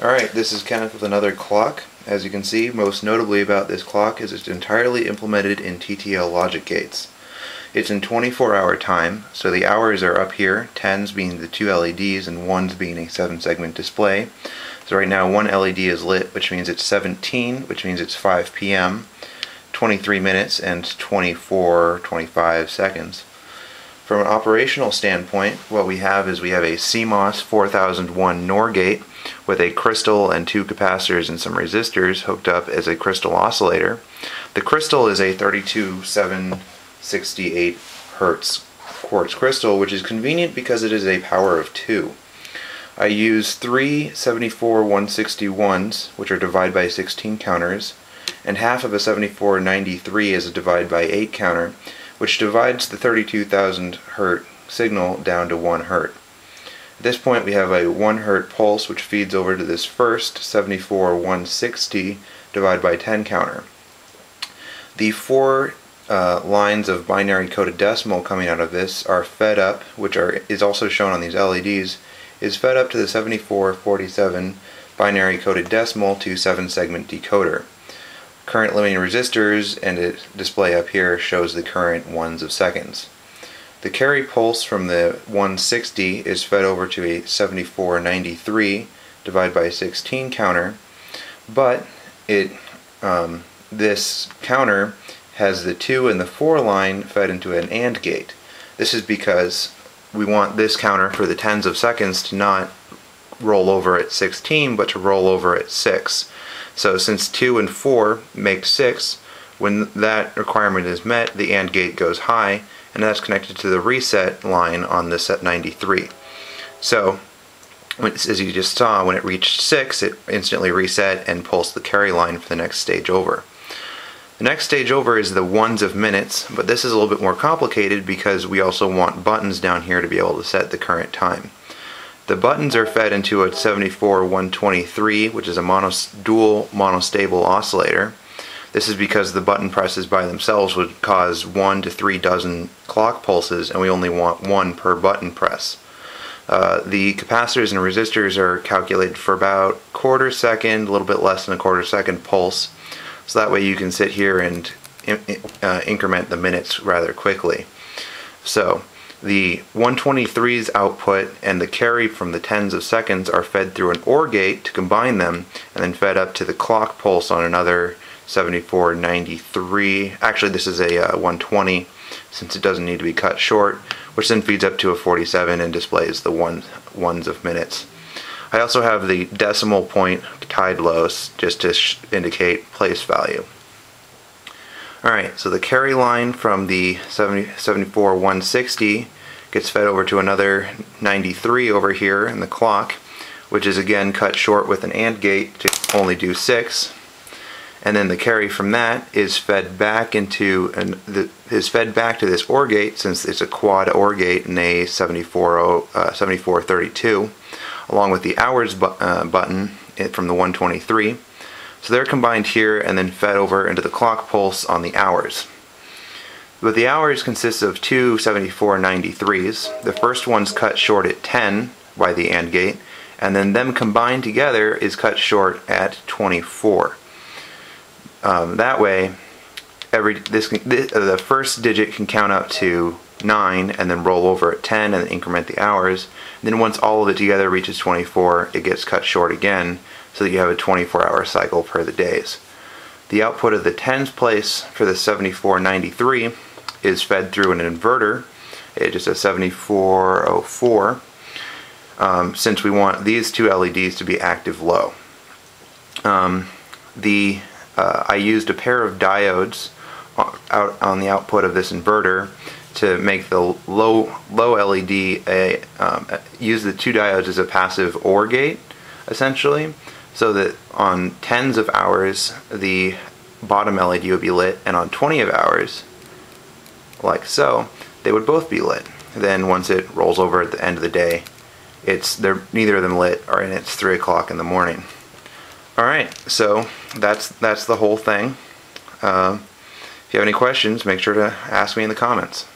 Alright, this is Kenneth with another clock. As you can see, most notably about this clock is it's entirely implemented in TTL logic gates. It's in 24 hour time, so the hours are up here, 10s being the two LEDs and 1s being a 7 segment display. So right now one LED is lit, which means it's 17, which means it's 5 p.m., 23 minutes, and 24, 25 seconds. From an operational standpoint, what we have is we have a CMOS 4001 NOR gate with a crystal and two capacitors and some resistors hooked up as a crystal oscillator. The crystal is a 32768 hertz quartz crystal, which is convenient because it is a power of 2. I use three 74 161s, which are divide by 16 counters, and half of a 7493 is a divide by 8 counter, which divides the 32,000 Hz signal down to 1 Hz. At this point we have a 1 hertz pulse which feeds over to this first 74 160 divided by 10 counter. The four uh, lines of binary coded decimal coming out of this are fed up, which are is also shown on these LEDs, is fed up to the 7447 binary coded decimal to 7 segment decoder. Current limiting resistors and a display up here shows the current ones of seconds. The carry pulse from the 160 is fed over to a 7493 divided by 16 counter, but it um, this counter has the 2 and the 4 line fed into an AND gate. This is because we want this counter for the tens of seconds to not roll over at 16 but to roll over at 6. So since 2 and 4 make 6, when that requirement is met, the AND gate goes high, and that's connected to the reset line on the set 93. So, as you just saw, when it reached 6, it instantly reset and pulsed the carry line for the next stage over. The next stage over is the ones of minutes, but this is a little bit more complicated because we also want buttons down here to be able to set the current time. The buttons are fed into a 74-123, which is a mono, dual monostable oscillator. This is because the button presses by themselves would cause one to three dozen clock pulses, and we only want one per button press. Uh, the capacitors and resistors are calculated for about quarter second, a little bit less than a quarter second pulse. So that way you can sit here and uh, increment the minutes rather quickly. So the 123's output and the carry from the tens of seconds are fed through an OR gate to combine them and then fed up to the clock pulse on another 7493. Actually this is a uh, 120 since it doesn't need to be cut short which then feeds up to a 47 and displays the one, ones of minutes. I also have the decimal point tied low just to indicate place value. Alright, so the carry line from the 70, 74 160 gets fed over to another 93 over here in the clock, which is again cut short with an AND gate to only do 6. And then the carry from that is fed back into an, the, is fed back to this OR gate since it's a quad OR gate in a 74, uh, 7432, along with the hours bu uh, button from the 123. So they're combined here and then fed over into the clock pulse on the hours. But the hours consist of two 7493s. The first one's cut short at 10 by the AND gate, and then them combined together is cut short at 24. Um, that way, every this, this uh, the first digit can count up to 9 and then roll over at 10 and increment the hours. And then once all of it together reaches 24, it gets cut short again so that you have a 24 hour cycle per the days. The output of the tens place for the 7493 is fed through an inverter. It just a 7404 um, since we want these two LEDs to be active low. Um, the uh, I used a pair of diodes out on the output of this inverter to make the low low LED a um, use the two diodes as a passive OR gate essentially so that on tens of hours the bottom LED would be lit and on 20 of hours like so they would both be lit. Then once it rolls over at the end of the day it's they're neither of them lit or and it's three o'clock in the morning. Alright so that's that's the whole thing. Uh, if you have any questions make sure to ask me in the comments